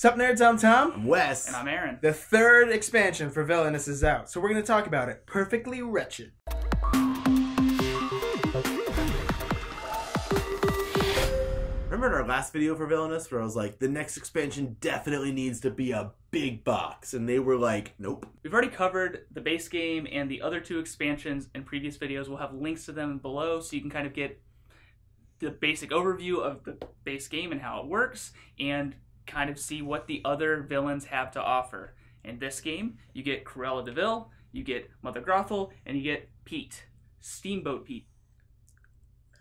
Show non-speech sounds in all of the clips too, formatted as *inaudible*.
Sup, nerds? I'm Tom. I'm Wes. And I'm Aaron. The third expansion for Villainous is out, so we're going to talk about it. Perfectly Wretched. Remember in our last video for Villainous where I was like, the next expansion definitely needs to be a big box, and they were like, nope. We've already covered the base game and the other two expansions in previous videos. We'll have links to them below so you can kind of get the basic overview of the base game and how it works and kind of see what the other villains have to offer. In this game, you get Cruella de Vil, you get Mother Gothel, and you get Pete. Steamboat Pete.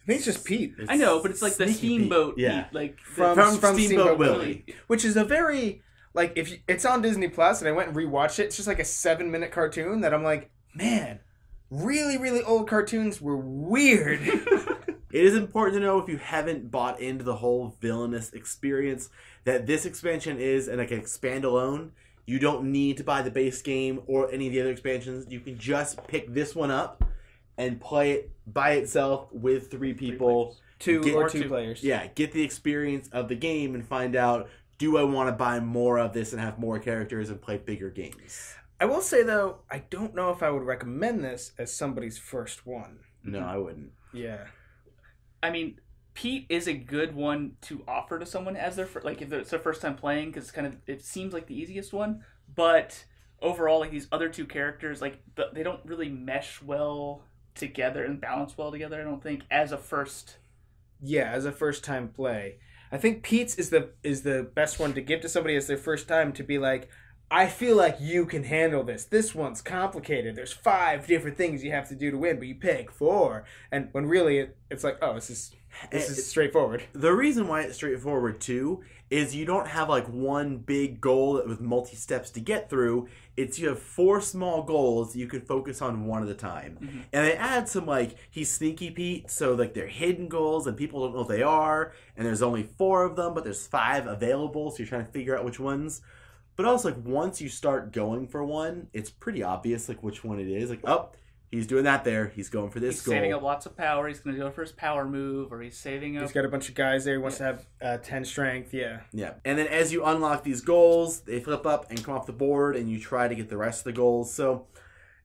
I think it's just Pete. It's I know, but it's like the Sneaky Pete. Steamboat Yeah. Pete. Like From, From from, Steamboat Steamboat Willie. Willie. Which is a very, like, if you, it's on Disney Plus, and I went and rewatched it, it's just like a seven minute cartoon that I'm like, man, really, really old cartoons were weird. *laughs* It is important to know if you haven't bought into the whole villainous experience that this expansion is and like an expand alone. You don't need to buy the base game or any of the other expansions. You can just pick this one up and play it by itself with three people. two Get- or or two, two. players. yeah, get the experience of the game and find out do I want to buy more of this and have more characters and play bigger games? I will say, though, I don't know if I would recommend this as somebody's first one. No, I wouldn't. Yeah. I mean, Pete is a good one to offer to someone as their fir- like if it's their first time playing because kind of it seems like the easiest one. But overall, like these other two characters, like the, they don't really mesh well together and balance well together. I don't think as a first. Yeah, as a first time play. I think Pete's is the is the best one to give to somebody as their first time to be like, I feel like you can handle this. This one's complicated. There's five different things you have to do to win, but you pick four. And when really it, it's like, oh, this is this It- is straightforward. The reason why it's straightforward too is you don't have like one big goal that with multi steps to get through. It's you have four small goals you can focus on one at a time. Mhm. And they add some like he's sneaky Pete, so like they're hidden goals and people don't know what they are. And there's only four of them, but there's five available, so you're trying to figure out which ones. But also like once you start going for one, it's pretty obvious like which one it is. Like, oh, he's doing that there. He's going for this He's goal. saving up lots of power. He's going to go for his power move, or he's saving up. He's got a bunch of guys there. He wants to have uh, ten strength. Yeah. Yeah. And then as you unlock these goals, they flip up and come off the board and you try to get the rest of the goals. So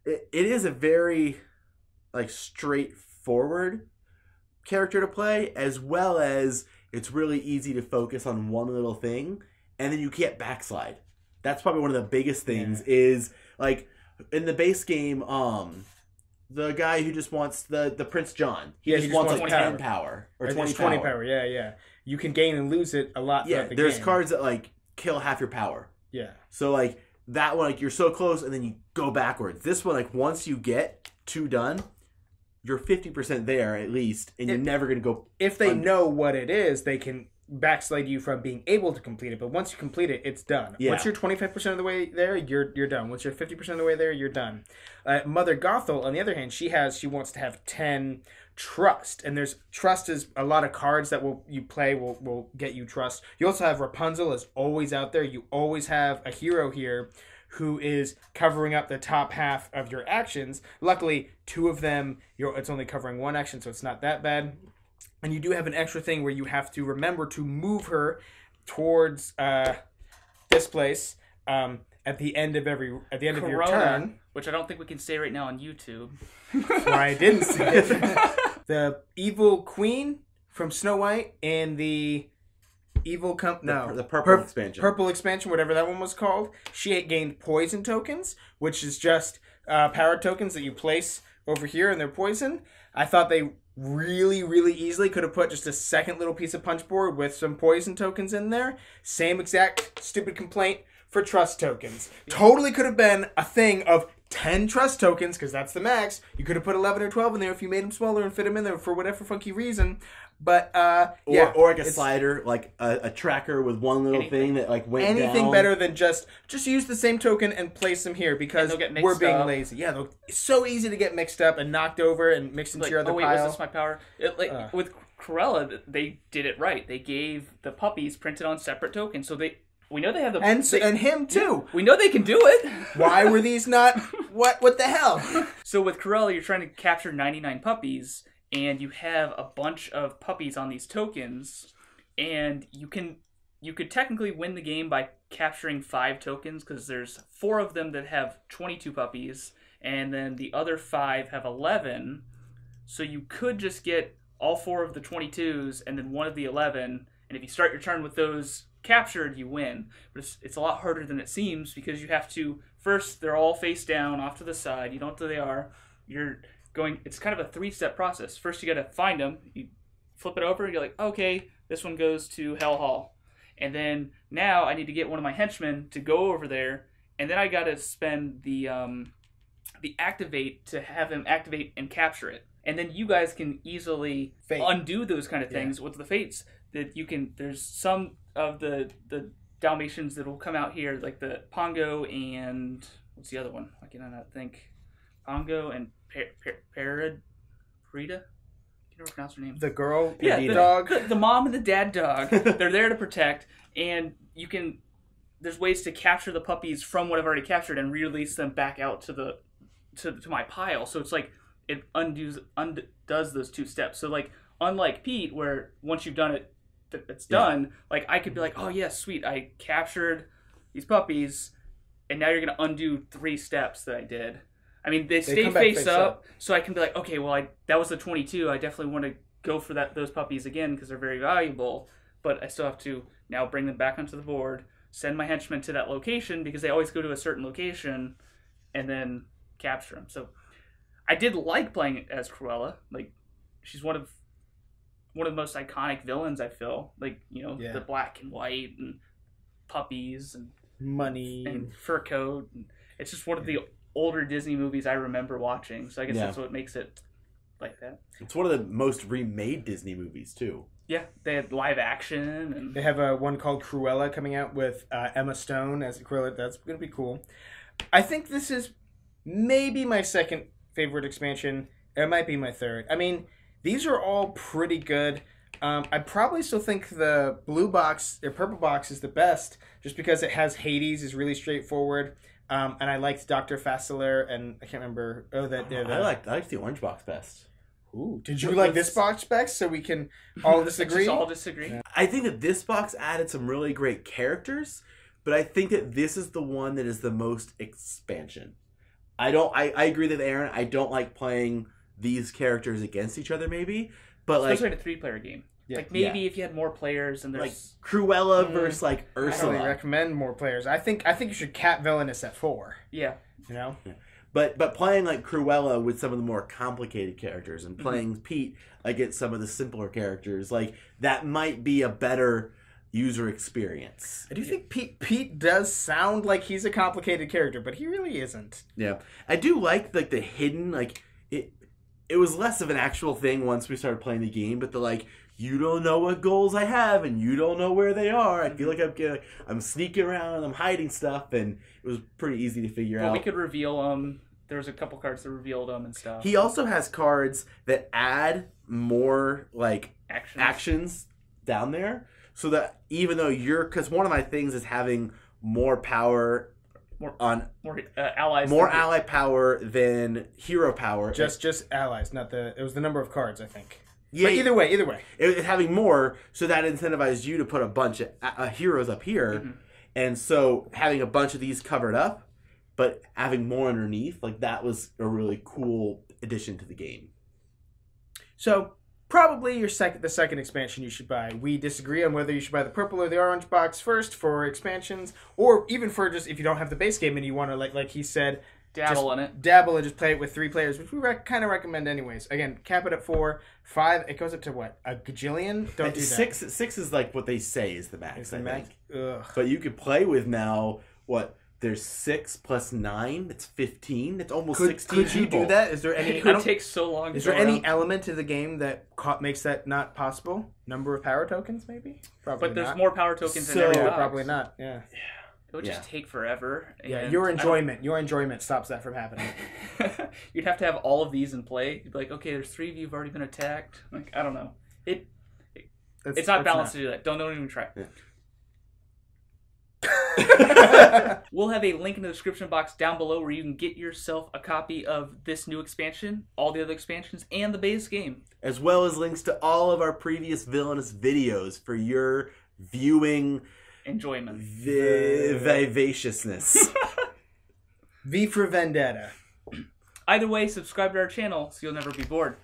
it, it is a very like straightforward character to play as well as it's really easy to focus on one little thing and then you can't backslide. That's probably one of the biggest things is like in the base game um the guy who just wants the the Prince John. He Yeah, just he just wants, wants like power. 10 power or Or 20, 20 power. power. Yeah, yeah. You can gain and lose it a lot Yeah, throughout the there's game. cards that like kill half your power. Yeah. So like that one, like you're so close, and then you go backwards. This one, like once you get two done, you're fifty percent there at least, and you're never gonna go. If they Un- know what it is, they can backslide you from being able to complete it. But once you complete it, it's done. Yeah. Once you're 25% of the way there, you're you're done. Once you're 50% of the way there, you're done. Uh, Mother Gothel, on the other hand, she has she wants to have 10 trust, and there's trust is a lot of cards that will you play will will get you trust. You also have Rapunzel is always out there. You always have a hero here who is covering up the top half of your actions. Luckily, two of them you're it's only covering one action, so it's not that bad. And you do have an extra thing where you have to remember to move her towards uh, this place um, at the end of every at the end of your turn. which I don't think we can say right now on YouTube. *laughs* Where I didn't see it. *laughs* the evil queen from Snow White and the evil com- no the purple Pur- expansion. purple expansion whatever that one was called she had gained poison tokens which is just uh, power tokens that you place over here and they're poison i thought they really really easily. Could have put just a second little piece of punch board with some poison tokens in there. Same exact stupid complaint for trust tokens. Totally could have been a thing of 10 trust tokens because that's the max you could have put 11 or 12 in there if you made them smaller and fit them in there for whatever funky reason but uh or, yeah or like a slider, like a, a tracker with one little Anything. thing that like went anything down. better than just just use the same token and place them here because And they'll we're being up. lazy. Yeah, it's so easy to get mixed up and knocked over and mixed into like, your other oh wait, pile. was this my power? It, like Uh. with Cruella, they did it right. They gave the puppies printed on separate tokens, so they we know they have the and so, they- and him too. we know they can do it. *laughs* Why were these not? *laughs* What what the hell? *laughs* So with Cruella, you're trying to capture 99 puppies, and you have a bunch of puppies on these tokens, and you can you could technically win the game by capturing five tokens because there's four of them that have 22 puppies, and then the other five have 11. So you could just get all four of the 22s and then one of the 11, and if you start your turn with those captured, you win. But it's, it's a lot harder than it seems because you have to first they're all face down off to the side. You don't know they are. You're going. It's kind of a three step process. First, you got to find them. You flip it over. You're like, okay, this one goes to Hell Hall, and then now I need to get one of my henchmen to go over there, and then I got to spend the um, the activate to have him activate and capture it. And then you guys can easily Fate. undo those kind of things with the fates that you can. There's some of the the Dalmatians that will come out here, like the Pongo and what's the other one? I not think? Pongo and per, per, Parida. Parida. Can you pronounce her name? The girl, Yeah, the the dog. The, the mom and the dad dog. *laughs* They're there to protect, and you can. There's ways to capture the puppies from what I've already captured and release them back out to the to, to my pile. So it's like it undoes undoes those two steps. So like unlike Pete, where once you've done it, th- it's Yeah. done. Like I could be like, oh yeah, sweet, I captured these puppies, and now you're gonna undo three steps that I did. I mean, they stay face, face up, up. so I can be like, okay, well, I that was the 22. I definitely want to go for that those puppies again because they're very valuable. But I still have to now bring them back onto the board, send my henchmen to that location because they always go to a certain location, and then capture them. So I did like playing as Cruella. Like she's one of one of the most iconic villains. I feel like you know Yeah. the black and white and puppies and, Money. and fur coat. And it's just one of the older Disney movies I remember watching. So I guess Yeah. that's what makes it like that. It's one of the most remade Disney movies too. Yeah, they had live action and They have a one called Cruella coming out with uh, Emma Stone as a Cruella. That's gonna be cool. I think this is maybe my second favorite expansion. It might be my third. I mean, these are all pretty good. Um, I probably still think the blue box or purple box is the best, just because it has Hades is really straightforward. Um, and I liked Doctor Facilier, and I can't remember. Oh, that they're I like I like the orange box best. Ooh, did you like this box best? so we can all *laughs* disagree? Just all disagree. I think that this box added some really great characters, but I think that this is the one that is the most expansion. I don't. I, I agree with Aaron. I don't like playing these characters against each other. Maybe, but like Especially in a three-player game. Yeah. Like maybe if you had more players and like Cruella Mm. versus like I don't really Ursula. recommend more players. I think I think you should cap villainous at four. yeah. You know, Yeah. But but playing like Cruella with some of the more complicated characters Mm-hmm. and playing Pete against some of the simpler characters, like that might be a better user experience. I do think Pete Pete does sound like he's a complicated character, but he really isn't. Yeah, I do like like the hidden like it. It was less of an actual thing once we started playing the game, but the like you don't know what goals I have and you don't know where they are. I feel like I'm getting, I'm sneaking around and I'm hiding stuff, and it was pretty easy to figure Well, out. we could reveal them. There was a couple cards that revealed them and stuff. He also has cards that add more like Action. actions down there, so that even though you're because one of my things is having more power More- on More uh, allies. more than- ally power than hero power. Just just allies, not the. It was the number of cards, I think. yeah, But either way, either way. it, it having more, so that incentivized you to put a bunch of uh, uh, heroes up here, Mhm. and so having a bunch of these covered up, but having more underneath, like that was a really cool addition to the game. So probably your second the second expansion you should buy. We disagree on whether you should buy the purple or the orange box first for expansions, or even for just if you don't have the base game and you want to like like he said. dabble in it. dabble and just play it with three players, which we rec- kind of recommend anyways. Again, cap it at four, five. It goes up to what a gajillion. Don't do that. six six is like what they say is the max. Is I the max. think. Ugh. But you could play with now what? There's six plus nine. It's fifteen. It's almost Could, sixteen. could you do that? Is there any? It I would take so long. to is there any around. element to the game that ca- makes that not possible? Number of power tokens, maybe. Probably But there's not. more power tokens in So- every Yeah, probably not. Yeah. yeah. It would just take forever. Yeah. Your enjoyment. Your enjoyment stops that from happening. *laughs* You'd have to have all of these in play. You'd be like, okay, there's three of you who've already been attacked. Like, I don't know. It it's not balanced to do that. Don't don't even try. *laughs* We'll have a link in the description box down below where you can get yourself a copy of this new expansion, all the other expansions, and the base game. as well as links to all of our previous villainous videos for your viewing Enjoyment. vi- vivaciousness. *laughs* V for Vendetta. Either way, subscribe to our channel so you'll never be bored.